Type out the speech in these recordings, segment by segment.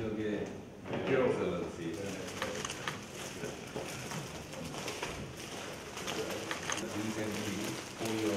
지역의 엑셀런시. 인생이 보여.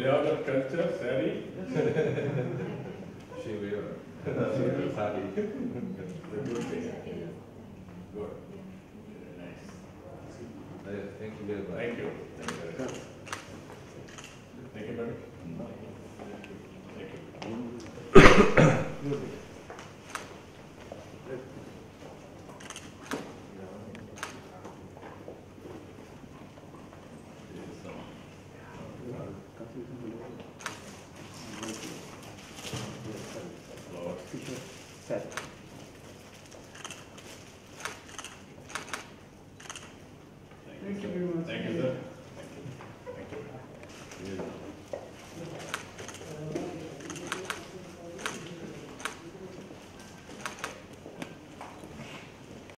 you have the culture, sari. She will. Sari. Good. Good. Thank you very much. Thank you. Thank you, madam. Thank you. Flowers. Set.